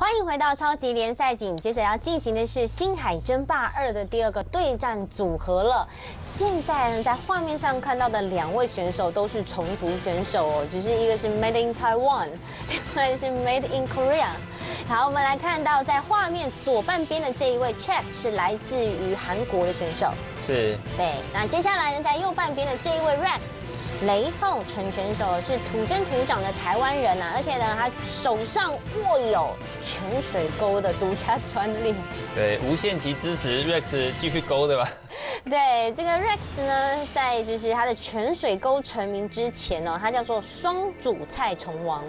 欢迎回到超级联赛紧，接着要进行的是《星海争霸二》的第二个对战组合了。现在呢，在画面上看到的两位选手都是虫族选手哦，只是一个是 Made in Taiwan，另外是 Made in Korea。好，我们来看到在画面左半边的这一位 Check 是来自于韩国的选手，是对。那接下来呢，在右半边的这一位 Rex。雷浩成选手是土生土长的台湾人呐，而且呢，他手上握有泉水沟的独家专利。对，无限期支持 Rex 继续勾，对吧？对，这个 Rex 呢，在就是他的泉水沟成名之前呢，他叫做双主菜虫王，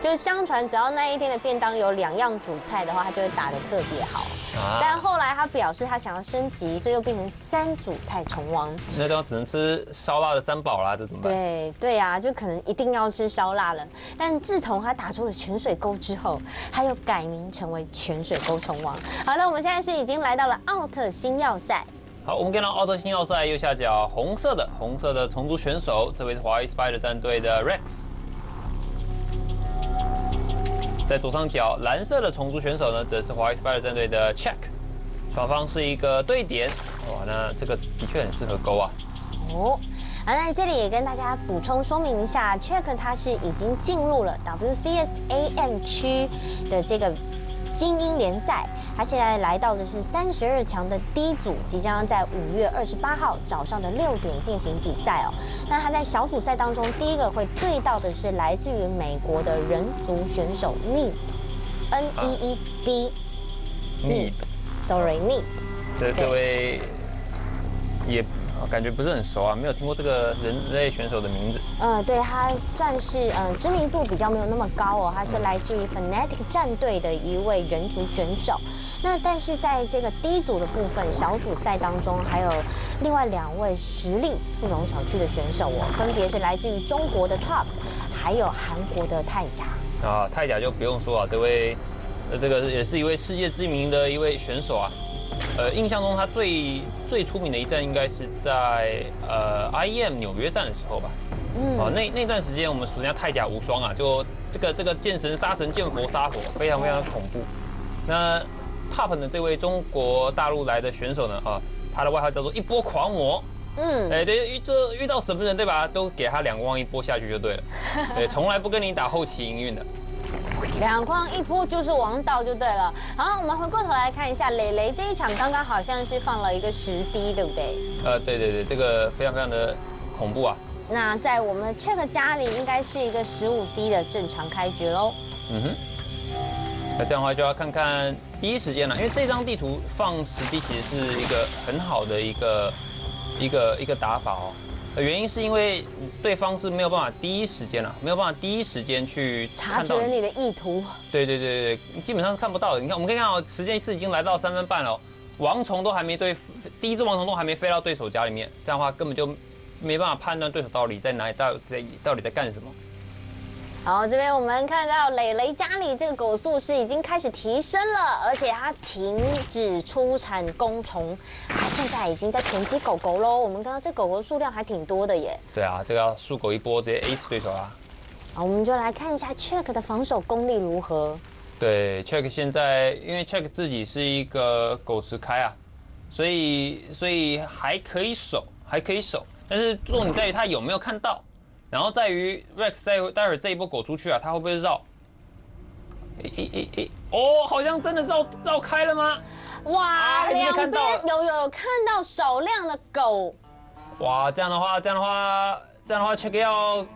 就是相传只要那一天的便当有两样主菜的话，他就会打得特别好。啊！但后来他表示他想要升级，所以又变成三主菜虫王。那地方只能吃烧腊的三宝啦，这怎么办？对对呀，就可能一定要吃烧腊了。但自从他打出了泉水沟之后，他又改名成为泉水沟虫王。好了，我们现在是已经来到了奥特星耀赛。好，我们看到奥特星要塞右下角红色的红色的虫族选手，这位是华裔 Spider 战队的 Rex。在左上角蓝色的虫族选手呢，则是华裔 Spider 战队的 Check。双方是一个对点，哇，那这个的确很适合勾啊。哦，那在这里也跟大家补充说明一下，Check 他是已经进入了 WCS AM 区的这个。精英联赛，他现在来到的是三十二强的 D 组，即将在五月二十八号早上的六点进行比赛哦。那他在小组赛当中，第一个会对到的是来自于美国的人族选手 Need，N E E D，Need，Sorry，Need，这这位也。感觉不是很熟啊，没有听过这个人类选手的名字。嗯，对他算是嗯知名度比较没有那么高哦，他是来自于 Fnatic 战队的一位人族选手。那但是在这个第一组的部分小组赛当中，还有另外两位实力不容小觑的选手哦，分别是来自于中国的 Top，还有韩国的泰甲。啊，泰甲就不用说了，这位呃这个也是一位世界知名的一位选手啊。呃，印象中他最最出名的一战应该是在呃 IEM 纽约站的时候吧。嗯。哦，那那段时间我们俗称叫太甲无双啊，就这个这个剑神杀神剑佛杀佛，非常非常的恐怖。那 Top 的这位中国大陆来的选手呢，啊，他的外号叫做一波狂魔。嗯。哎，对，遇这遇到什么人对吧，都给他两光一波下去就对了。对，从来不跟你打后期营运的。两框一扑就是王道就对了。好，我们回过头来看一下磊磊这一场，刚刚好像是放了一个十滴，对不对？呃，对对对，这个非常非常的恐怖啊。那在我们 check 家里，应该是一个十五滴的正常开局喽。嗯哼。那这样的话就要看看第一时间了，因为这张地图放十滴其实是一个很好的一个一个一个打法哦。原因是因为对方是没有办法第一时间啊，没有办法第一时间去察觉你的意图。对对对对，基本上是看不到的。你看，我们可以看到时间是已经来到三分半了，王虫都还没对，第一只王虫都还没飞到对手家里面，这样的话根本就没办法判断对手到底在哪里，到在到底在干什么。好，这边我们看到磊磊家里这个狗素是已经开始提升了，而且它停止出产公虫，它现在已经在囤积狗狗喽。我们刚刚这狗狗数量还挺多的耶。对啊，这个要数狗一波，直接 A 死对手啊。好，我们就来看一下 Check 的防守功力如何。对，Check 现在因为 Check 自己是一个狗池开啊，所以所以还可以守，还可以守，但是重点在于他有没有看到。然后在于 Rex 待待会这一波狗出去啊，他会不会绕？诶诶诶诶，哦，好像真的绕绕开了吗？哇，两边有有看到少量的狗。哇，这样的话，这样的话，这样的话，Check 要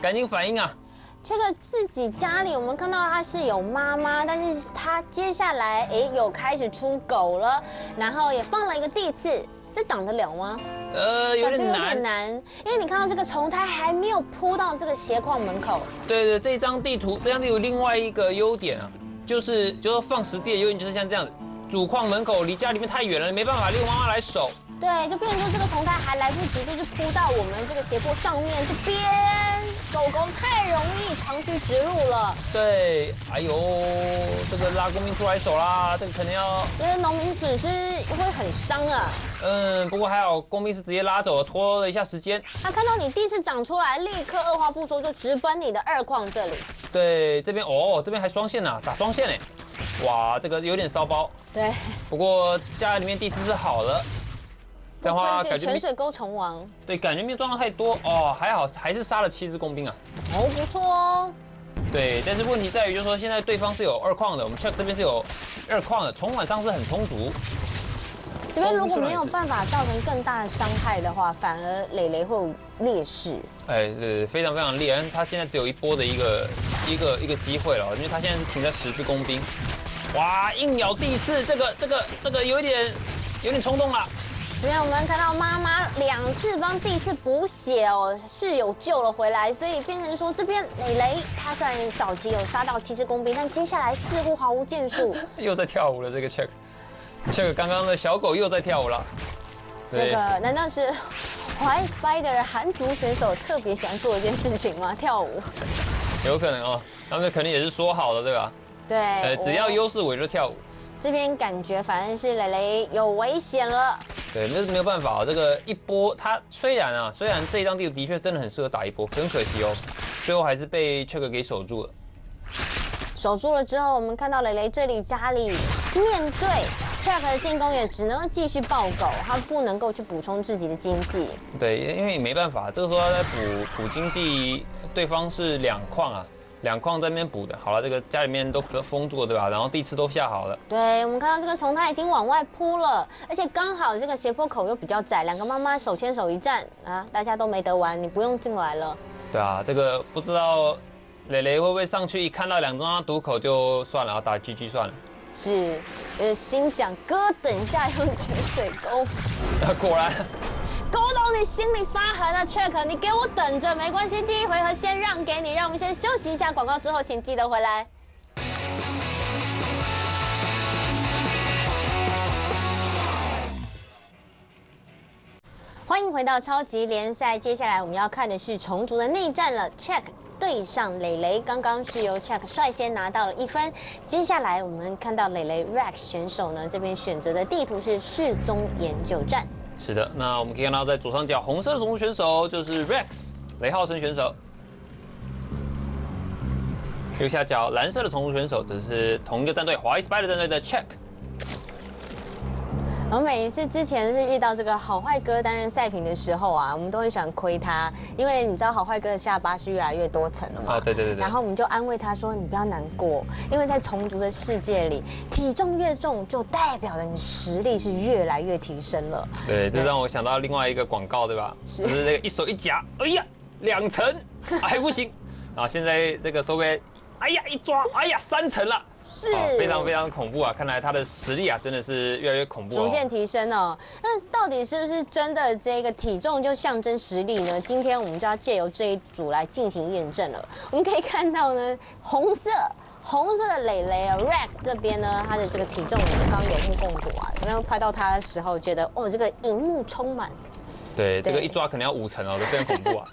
赶紧反应啊！Check 自己家里，我们看到他是有妈妈，但是他接下来诶有开始出狗了，然后也放了一个地刺。这挡得了吗？呃，有点难，因为你看到这个虫胎还没有铺到这个斜框门口。对对，这张地图，这张地图另外一个优点啊，就是就是放实地的优点就是像这样子，主矿门口离家里面太远了，没办法利用妈妈来守。对，就变成说这个虫胎还来不及，就是铺到我们这个斜坡上面这边。狗狗太容易长驱直入了。对，哎呦，这个拉工兵出来手啦，这个肯定要。因为农民只是会很伤啊。嗯，不过还好，工兵是直接拉走了，拖了一下时间。他看到你第一次长出来，立刻二话不说就直奔你的二矿这里。对，这边哦，这边还双线呢，打双线哎。哇，这个有点骚包，对，不过家里面第四是好了，这样的话感觉泉水沟虫王，对，感觉没有撞到太多哦，还好还是杀了七只工兵啊。哦，不错哦。对，但是问题在于，就是说现在对方是有二矿的，我们 check 这边是有二矿的，虫晚上是很充足。这边如果没有办法造成更大的伤害的话，反而磊磊会有劣势。哎，对，非常非常厉害，他现在只有一波的一个一个一个机会了，因为他现在是停在十只工兵。哇，硬咬第一次，这个这个这个有一点有点冲动了。这边我们看到妈妈两次帮第一次补血哦，是有救了回来，所以变成说这边磊磊他虽然早期有杀到七只工兵，但接下来似乎毫无建树。又在跳舞了，这个 check。这个刚刚的小狗又在跳舞了。这个难道是 White Spider 韩族选手特别喜欢做一件事情吗？跳舞？有可能哦，他们肯定也是说好的，对吧？对。呃，只要优势我就跳舞。这边感觉反正是蕾蕾有危险了。对，那是没有办法，这个一波他虽然啊，虽然这一张地图的确真的很适合打一波，很可惜哦，最后还是被 Chuck 给守住了。守住了之后，我们看到蕾蕾这里家里面对。Chuck 的进攻也只能继续爆狗，他不能够去补充自己的经济。对，因为没办法，这个时候他在补补经济，对方是两矿啊，两框在那边补的。好了，这个家里面都封封住了，对吧？然后地刺都下好了。对，我们看到这个虫它已经往外扑了，而且刚好这个斜坡口又比较窄，两个妈妈手牵手一站啊，大家都没得玩，你不用进来了。对啊，这个不知道蕾蕾会不会上去一看到两张堵口就算了，打 GG 算了。是，呃，心想哥，等一下用泉水沟，果然勾到你心里发狠了，Check，你给我等着，没关系，第一回合先让给你，让我们先休息一下广告，之后请记得回来。欢迎回到超级联赛，接下来我们要看的是虫族的内战了，Check。对上磊磊，刚刚是由 Chuck 率先拿到了一分。接下来我们看到磊磊 Rex 选手呢，这边选择的地图是失踪研究站。是的，那我们可以看到在左上角红色的种族选手就是 Rex 雷浩森选手，右下角蓝色的虫族选手则是同一个战队华裔 Spider 战队的 Check。我每一次之前是遇到这个好坏哥担任赛评的时候啊，我们都很喜欢亏他，因为你知道好坏哥的下巴是越来越多层了嘛。啊，对对对。然后我们就安慰他说：“你不要难过，因为在虫族的世界里，体重越重就代表着你实力是越来越提升了。”对，这让我想到另外一个广告，对吧？是。就是那个一手一夹，哎呀，两层还不行，然后现在这个收费，哎呀一抓，哎呀三层了。是非常非常恐怖啊！看来他的实力啊，真的是越来越恐怖，逐渐提升哦。那到底是不是真的这个体重就象征实力呢？今天我们就要借由这一组来进行验证了。我们可以看到呢，红色红色的蕾蕾啊，Rex 这边呢，他的这个体重刚刚有目共睹啊。刚刚拍到他的时候，觉得哦，这个荧幕充满。对，这个一抓可能要五层哦，这非常恐怖啊。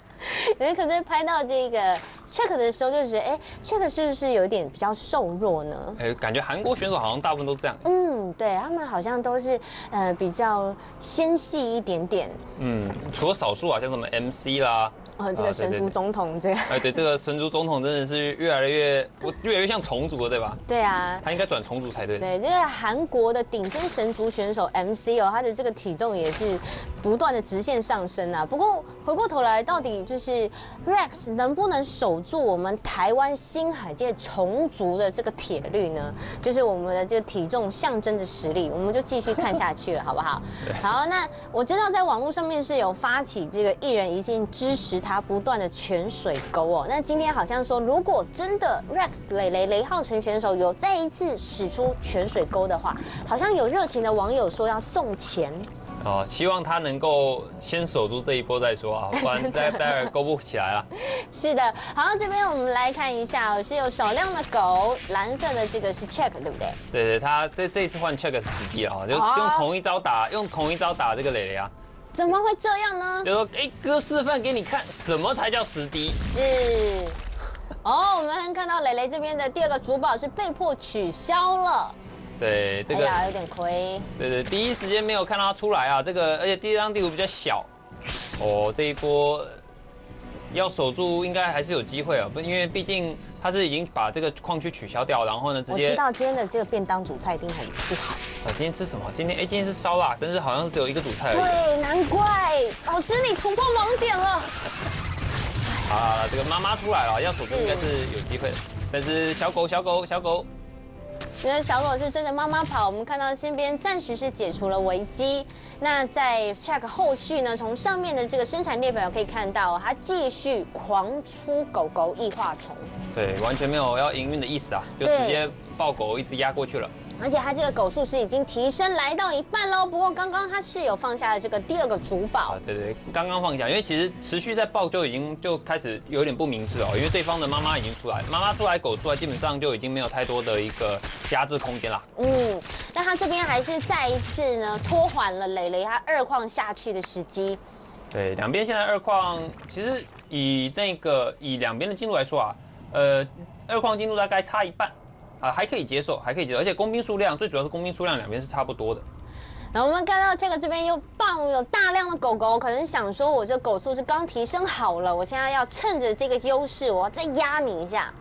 人 可是拍到这个 check 的时候，就觉得哎，check 是不是有点比较瘦弱呢？哎，感觉韩国选手好像大部分都这样。嗯，对他们好像都是呃比较纤细一点点。嗯，除了少数啊，像什么 MC 啦。哦，这个神族总统这样。哎，对，这个神族总统真的是越来越，我越来越像虫族了，对吧？对啊。他应该转虫族才对。对，这个韩国的顶尖神族选手 MC 哦，他的这个体重也是不断的直线上升啊。不过回过头来，到底就是 Rex 能不能守住我们台湾新海界虫族的这个铁律呢？就是我们的这个体重象征的实力，我们就继续看下去了，好不好？好，那我知道在网络上面是有发起这个一人一信支持。他不断的泉水沟哦，那今天好像说，如果真的 Rex 雷雷雷浩辰选手有再一次使出泉水沟的话，好像有热情的网友说要送钱 哦，希望他能够先守住这一波再说啊，不然待待会勾不起来了。是的，好，这边我们来看一下，是有少量的狗，蓝色的这个是 Check 对不对？对对，他这这次换 Check 死地了啊，就用同一招打，用同一招打这个雷雷啊。怎么会这样呢？就说，哎，哥示范给你看，什么才叫十滴？是。哦，我们看到蕾蕾这边的第二个主宝是被迫取消了。对，这个有点亏。对对，第一时间没有看到他出来啊。这个，而且第一张地图比较小。哦，这一波要守住应该还是有机会啊，不，因为毕竟他是已经把这个矿区取消掉，然后呢直接。我知道今天的这个便当主菜一定很不好。啊，今天吃什么？今天哎，今天是烧腊，但是好像是只有一个主菜而已。对，难怪老师你突破盲点了。好了，这个妈妈出来了，要守住应该是有机会的。但是小狗，小狗，小狗。因为小狗是追着妈妈跑，我们看到身边暂时是解除了危机。那在 check 后续呢？从上面的这个生产列表可以看到，它继续狂出狗狗异化虫。对，完全没有要营运的意思啊，就直接抱狗一直压过去了。而且他这个狗速是已经提升来到一半喽。不过刚刚他是有放下了这个第二个主堡。对对，刚刚放下，因为其实持续在爆就已经就开始有点不明智哦。因为对方的妈妈已经出来，妈妈出来，狗出来，基本上就已经没有太多的一个压制空间了。嗯，那他这边还是再一次呢拖缓了磊磊他二矿下去的时机。对，两边现在二矿其实以那个以两边的进度来说啊，呃，二矿进度大概差一半。啊，还可以接受，还可以接受，而且工兵数量最主要是工兵数量两边是差不多的。然后我们看到这个这边又爆有大量的狗狗，可能想说我这狗速是刚提升好了，我现在要趁着这个优势，我要再压你一下。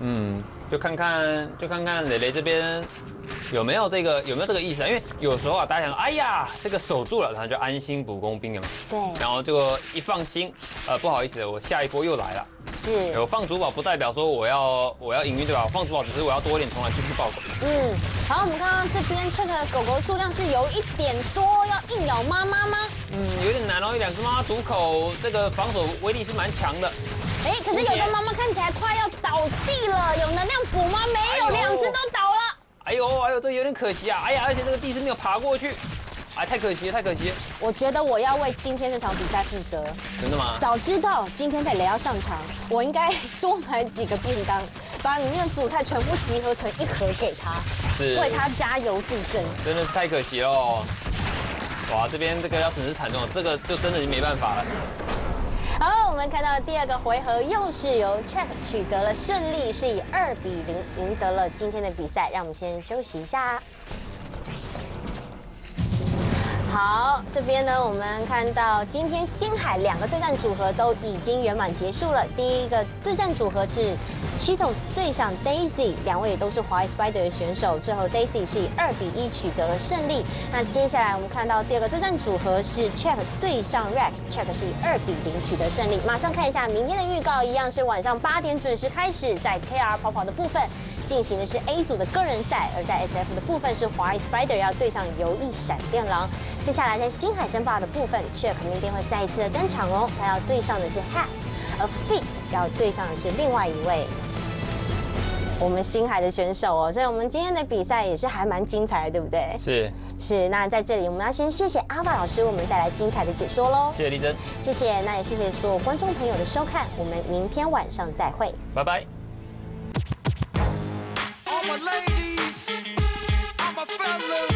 嗯，就看看就看看蕾蕾这边。有没有这个有没有这个意思啊？因为有时候啊，大家想，哎呀，这个守住了，然后就安心补工兵了嘛。对。然后这个一放心，呃，不好意思，我下一波又来了。是。有放主宝不代表说我要我要营运对吧？放主宝只是我要多一点虫来继续爆狗。嗯。好，我们刚刚这边这个狗狗数量是有一点多，要硬咬妈妈吗？嗯，有点难哦，两只妈妈堵口，这个防守威力是蛮强的。哎，可是有的妈妈看起来快要倒地了，有能量补吗？没有，两只都倒了。哎呦，哎呦，这有点可惜啊！哎呀，而且这个地是没有爬过去，哎，太可惜，太可惜。我觉得我要为今天这场比赛负责。真的吗？早知道今天磊雷要上场，我应该多买几个便当，把里面的主菜全部集合成一盒给他，是为他加油助阵。真的是太可惜喽，哇，这边这个要损失惨重，这个就真的已经没办法了。好，我们看到第二个回合又是由 Check 取得了胜利，是以二比零赢得了今天的比赛。让我们先休息一下。好，这边呢，我们看到今天星海两个对战组合都已经圆满结束了。第一个对战组合是 Cheetos 对上 Daisy，两位都是华裔 Spider 的选手，最后 Daisy 是以二比一取得了胜利。那接下来我们看到第二个对战组合是 Check 对上 Rex，Check 是以二比零取得胜利。马上看一下明天的预告，一样是晚上八点准时开始，在 KR 跑跑的部分。进行的是 A 组的个人赛，而在 SF 的部分是华裔 Spider 要对上游艺闪电狼。接下来在星海争霸的部分，Shark 那边会再一次的登场哦，他要对上的是 Has，而 Feast 要对上的是另外一位我们星海的选手哦。所以我们今天的比赛也是还蛮精彩的，对不对？是是。那在这里我们要先谢谢阿法老师，我们带来精彩的解说喽。谢谢丽珍，谢谢。那也谢谢所有观众朋友的收看，我们明天晚上再会，拜拜。all my ladies, all my fellas.